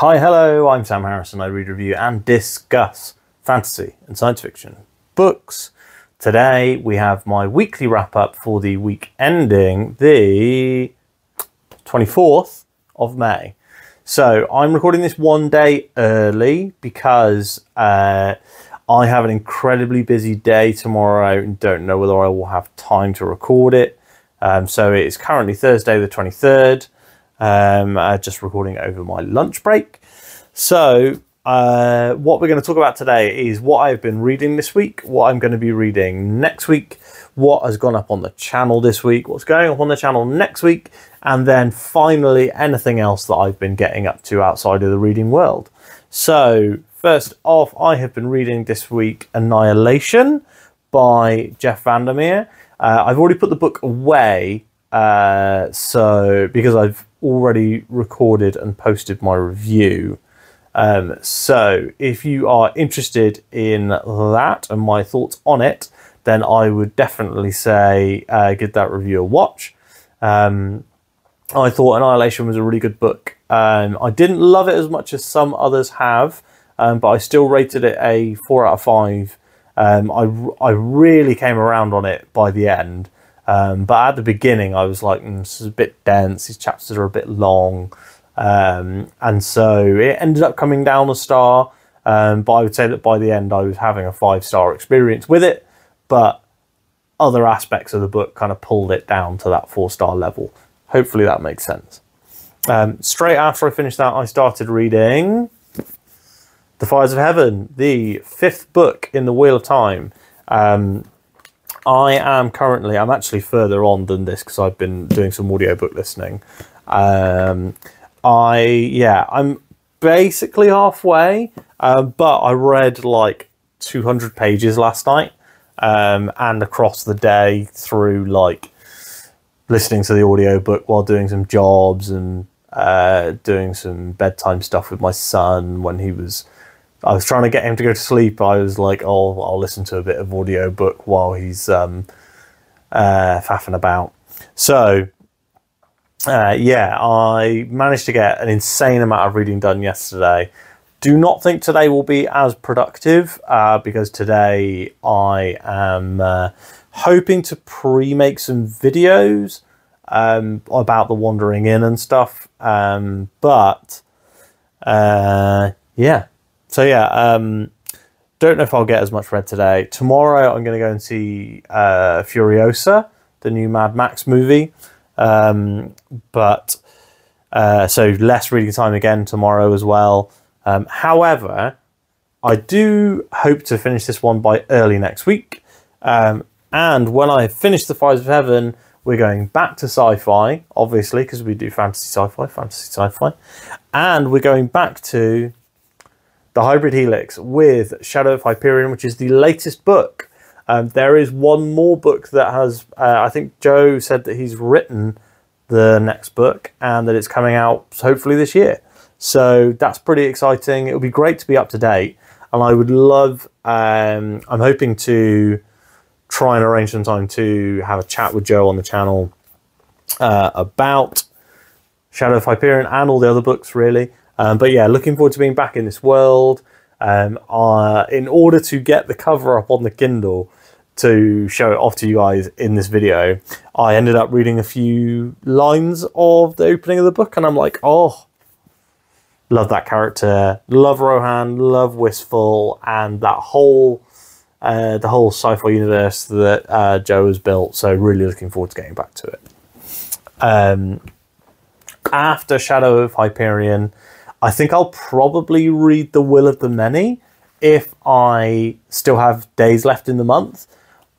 Hi, hello, I'm Sam Harrison. I read, review, and discuss fantasy and science fiction books. Today we have my weekly wrap up for the week ending the 24th of May. So I'm recording this one day early because uh, I have an incredibly busy day tomorrow and don't know whether I will have time to record it. Um, so it is currently Thursday the 23rd. Um, uh, just recording over my lunch break. So, uh, what we're going to talk about today is what I've been reading this week, what I'm going to be reading next week, what has gone up on the channel this week, what's going up on the channel next week, and then finally anything else that I've been getting up to outside of the reading world. So, first off, I have been reading this week Annihilation by Jeff Vandermeer. Uh, I've already put the book away, uh, so because I've already recorded and posted my review. Um, so if you are interested in that and my thoughts on it, then I would definitely say uh, give that review a watch. Um, I thought Annihilation was a really good book. Um, I didn't love it as much as some others have, um, but I still rated it a four out of five. Um, I, I really came around on it by the end. Um, but at the beginning, I was like, mm, this is a bit dense. These chapters are a bit long. Um, and so it ended up coming down a star. Um, but I would say that by the end, I was having a five star experience with it. But other aspects of the book kind of pulled it down to that four star level. Hopefully that makes sense. Um, straight after I finished that, I started reading The Fires of Heaven, the fifth book in the Wheel of Time. Um, I am currently, I'm actually further on than this because I've been doing some audiobook listening. Um, I, yeah, I'm basically halfway, uh, but I read like 200 pages last night um, and across the day through like listening to the audiobook while doing some jobs and uh, doing some bedtime stuff with my son when he was I was trying to get him to go to sleep. I was like, oh, I'll listen to a bit of audio book while he's um, uh, faffing about. So, uh, yeah, I managed to get an insane amount of reading done yesterday. Do not think today will be as productive uh, because today I am uh, hoping to pre-make some videos um, about the Wandering Inn and stuff. Um, but uh, yeah, so yeah, um, don't know if I'll get as much read today. Tomorrow I'm going to go and see uh, Furiosa, the new Mad Max movie. Um, but uh, so less reading time again tomorrow as well. Um, however, I do hope to finish this one by early next week. Um, and when I finish The Fires of Heaven, we're going back to sci-fi, obviously, because we do fantasy sci-fi, fantasy sci-fi. And we're going back to the Hybrid Helix with Shadow of Hyperion, which is the latest book. Um, there is one more book that has, uh, I think Joe said that he's written the next book and that it's coming out hopefully this year. So that's pretty exciting. It would be great to be up to date. And I would love, um, I'm hoping to try and arrange some time to have a chat with Joe on the channel uh, about Shadow of Hyperion and all the other books, really. Um, but yeah, looking forward to being back in this world. Um, uh, in order to get the cover up on the Kindle to show it off to you guys in this video, I ended up reading a few lines of the opening of the book, and I'm like, oh, love that character, love Rohan, love Wistful, and that whole uh, the whole sci-fi universe that uh, Joe has built. So really looking forward to getting back to it. Um, after Shadow of Hyperion, I think I'll probably read The Will of the Many if I still have days left in the month.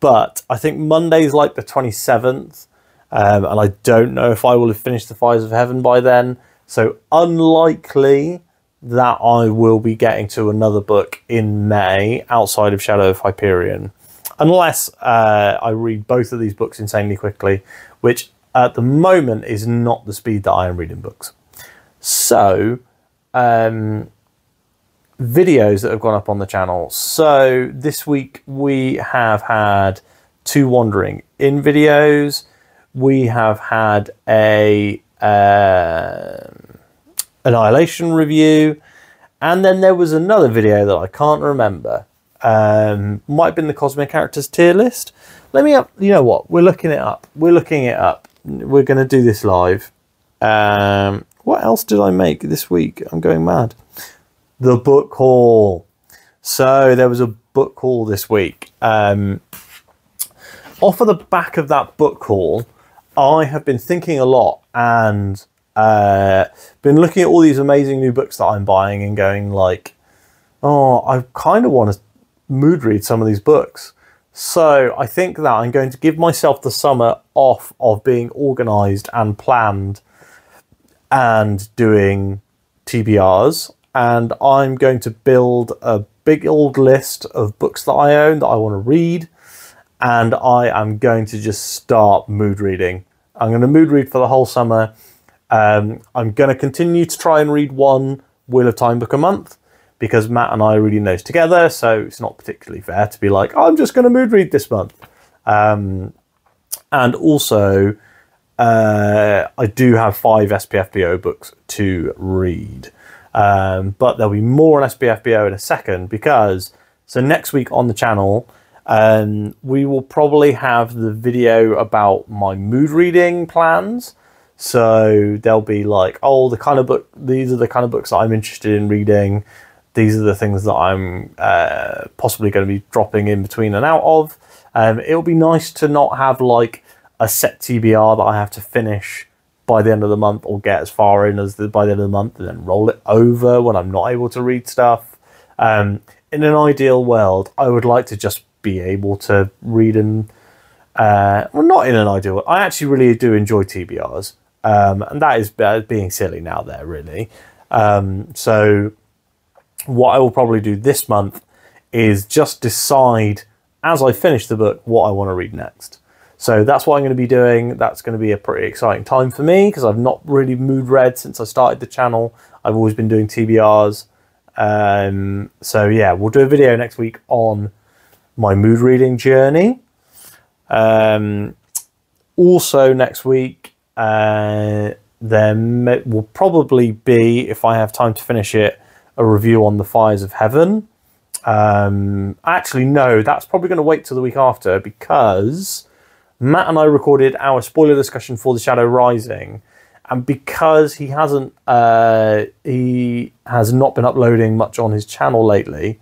But I think Monday's like the 27th, um, and I don't know if I will have finished The Fires of Heaven by then. So unlikely that I will be getting to another book in May outside of Shadow of Hyperion. Unless uh, I read both of these books insanely quickly, which at the moment is not the speed that I am reading books. So um, videos that have gone up on the channel. So this week we have had two Wandering Inn videos. We have had a uh, Annihilation review. And then there was another video that I can't remember. Um, might have been the Cosmic Characters tier list. Let me up, you know what? We're looking it up. We're looking it up. We're going to do this live. Um, what else did I make this week? I'm going mad. The book haul. So there was a book haul this week. Um, off of the back of that book haul, I have been thinking a lot and uh, been looking at all these amazing new books that I'm buying and going like, oh, I kind of want to mood read some of these books. So I think that I'm going to give myself the summer off of being organized and planned and doing TBRs. And I'm going to build a big old list of books that I own that I want to read. And I am going to just start mood reading. I'm going to mood read for the whole summer. Um, I'm going to continue to try and read one Wheel of Time book a month because Matt and I are reading those together. So it's not particularly fair to be like, I'm just going to mood read this month. Um, and also, uh, I do have five SPFBO books to read. Um, but there'll be more on SPFBO in a second because, so next week on the channel, um, we will probably have the video about my mood reading plans. So they'll be like, oh, the kind of book, these are the kind of books that I'm interested in reading. These are the things that I'm uh, possibly going to be dropping in between and out of. Um, it'll be nice to not have like a set TBR that I have to finish by the end of the month or get as far in as the, by the end of the month and then roll it over when I'm not able to read stuff. Um, in an ideal world, I would like to just be able to read and uh, well, not in an ideal. I actually really do enjoy TBRs, um, and that is being silly now. There really. Um, so, what I will probably do this month is just decide as I finish the book what I want to read next. So that's what I'm going to be doing. That's going to be a pretty exciting time for me because I've not really mood read since I started the channel. I've always been doing TBRs. Um, so yeah, we'll do a video next week on my mood reading journey. Um, also next week, uh, there may, will probably be, if I have time to finish it, a review on the Fires of Heaven. Um, actually, no, that's probably going to wait till the week after because Matt and I recorded our spoiler discussion for The Shadow Rising, and because he hasn't, uh, he has not been uploading much on his channel lately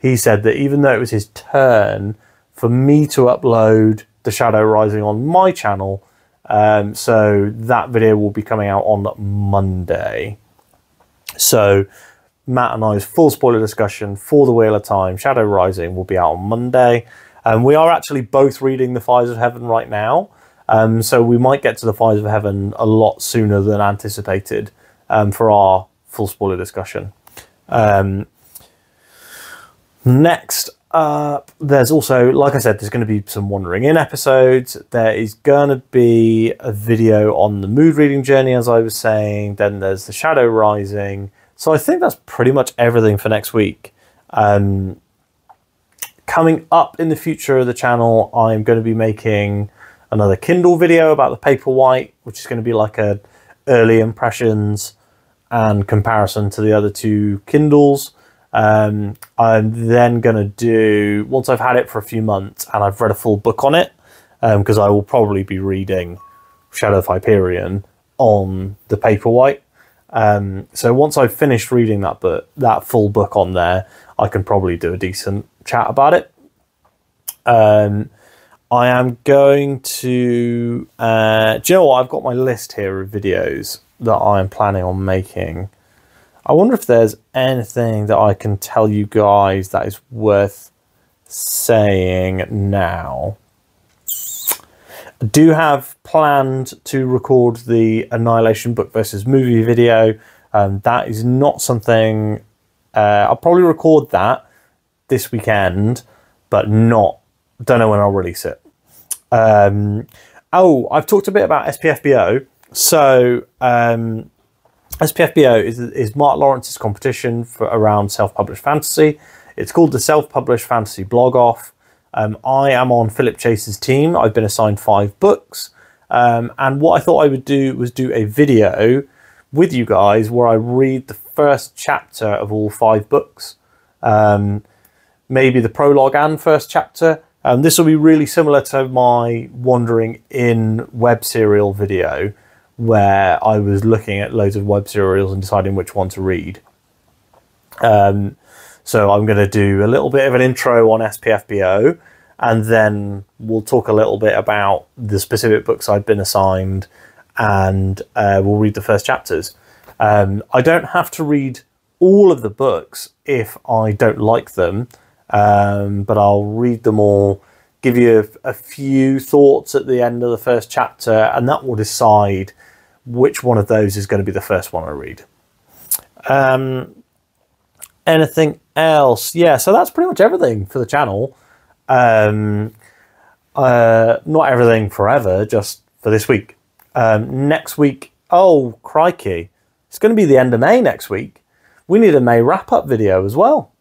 he said that even though it was his turn for me to upload The Shadow Rising on my channel, um, so that video will be coming out on Monday. So Matt and I's full spoiler discussion for The Wheel of Time, Shadow Rising, will be out on Monday. And um, we are actually both reading The Fires of Heaven right now. Um, so we might get to The Fires of Heaven a lot sooner than anticipated um, for our full spoiler discussion. Um, Next up, there's also, like I said, there's going to be some Wandering Inn episodes. There is going to be a video on the mood reading journey, as I was saying. Then there's the Shadow Rising. So I think that's pretty much everything for next week. Um, coming up in the future of the channel, I'm going to be making another Kindle video about the Paperwhite, which is going to be like a early impressions and comparison to the other two Kindles. Um, I'm then going to do, once I've had it for a few months and I've read a full book on it, because um, I will probably be reading Shadow of Hyperion on the Paperwhite. Um, so once I've finished reading that book, that full book on there, I can probably do a decent chat about it. Um, I am going to, uh, do you know what? I've got my list here of videos that I'm planning on making I wonder if there's anything that I can tell you guys that is worth saying now. I do have planned to record the Annihilation book versus movie video. Um, that is not something uh, I'll probably record that this weekend, but not don't know when I'll release it. Um, oh, I've talked a bit about SPFBO. So um, SPFBO is, is Mark Lawrence's competition for around self-published fantasy. It's called the Self-Published Fantasy Blog Off. Um, I am on Philip Chase's team. I've been assigned five books. Um, and what I thought I would do was do a video with you guys where I read the first chapter of all five books. Um, maybe the prologue and first chapter. Um, this will be really similar to my Wandering Inn web serial video where I was looking at loads of web serials and deciding which one to read. Um, so I'm going to do a little bit of an intro on SPFBO and then we'll talk a little bit about the specific books I've been assigned and uh, we'll read the first chapters. Um, I don't have to read all of the books if I don't like them, um, but I'll read them all, give you a, a, few thoughts at the end of the first chapter, and that will decide which one of those is going to be the first one I read. Um, anything else? Yeah, so that's pretty much everything for the channel. Um, uh, not everything forever, just for this week. Um, next week, oh crikey, it's going to be the end of May next week. We need a May wrap up video as well.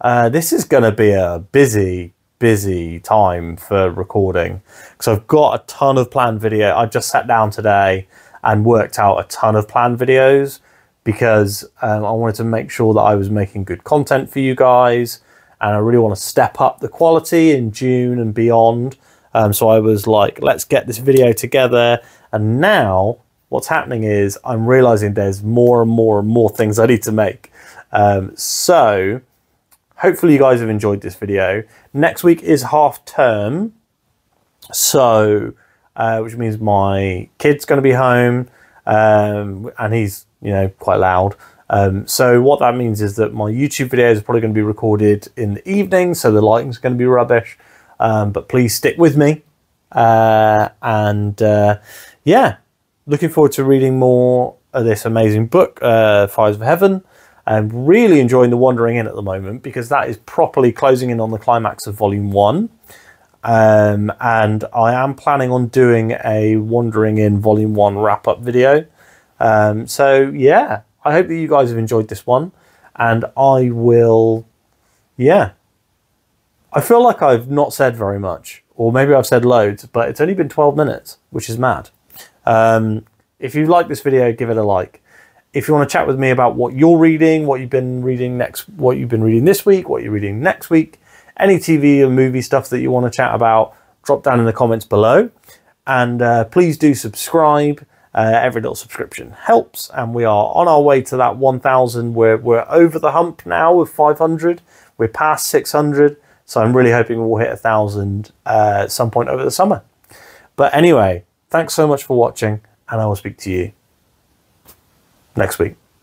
Uh, this is going to be a busy, busy time for recording because I've got a ton of planned video. I just sat down today and worked out a ton of planned videos because um, I wanted to make sure that I was making good content for you guys and I really want to step up the quality in June and beyond. Um, so I was like, let's get this video together. And now what's happening is I'm realizing there's more and more and more things I need to make. Um, so hopefully you guys have enjoyed this video. Next week is half term. So, uh, which means my kid's going to be home um, and he's, you know, quite loud. Um, so what that means is that my YouTube videos are probably going to be recorded in the evening, so the lighting's going to be rubbish. Um, but please stick with me. Uh, and uh, yeah, looking forward to reading more of this amazing book, uh, Fires of Heaven. I'm really enjoying the Wandering Inn at the moment because that is properly closing in on the climax of Volume 1. Um, and I am planning on doing a Wandering Inn Volume 1 wrap-up video. Um, so yeah, I hope that you guys have enjoyed this one. And I will, yeah, I feel like I've not said very much, or maybe I've said loads, but it's only been 12 minutes, which is mad. Um, if you like this video, give it a like. If you want to chat with me about what you're reading, what you've been reading next, what you've been reading this week, what you're reading next week, any TV and movie stuff that you want to chat about, drop down in the comments below. And uh, please do subscribe. Uh, every little subscription helps. And we are on our way to that 1,000. We're, we're over the hump now with 500. We're past 600. So I'm really hoping we'll hit a thousand uh, at some point over the summer. But anyway, thanks so much for watching, and I will speak to you next week.